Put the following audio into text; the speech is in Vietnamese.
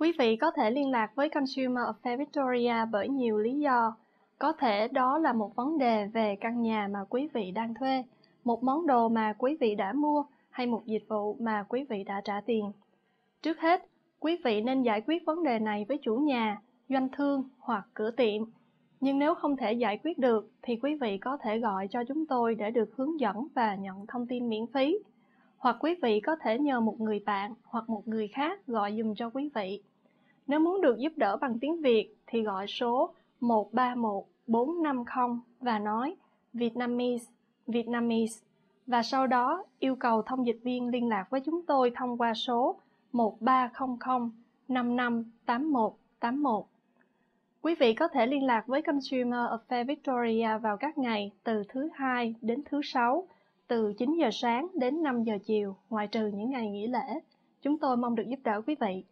Quý vị có thể liên lạc với Consumer Affairs Victoria bởi nhiều lý do. Có thể đó là một vấn đề về căn nhà mà quý vị đang thuê, một món đồ mà quý vị đã mua hay một dịch vụ mà quý vị đã trả tiền. Trước hết, quý vị nên giải quyết vấn đề này với chủ nhà, doanh thương hoặc cửa tiệm. Nhưng nếu không thể giải quyết được thì quý vị có thể gọi cho chúng tôi để được hướng dẫn và nhận thông tin miễn phí. Hoặc quý vị có thể nhờ một người bạn hoặc một người khác gọi dùm cho quý vị. Nếu muốn được giúp đỡ bằng tiếng Việt thì gọi số 131 450 và nói Vietnamese, Vietnamese và sau đó yêu cầu thông dịch viên liên lạc với chúng tôi thông qua số 1300 558181. Quý vị có thể liên lạc với Consumer Affairs Victoria vào các ngày từ thứ hai đến thứ sáu, từ 9 giờ sáng đến 5 giờ chiều, ngoại trừ những ngày nghỉ lễ. Chúng tôi mong được giúp đỡ quý vị.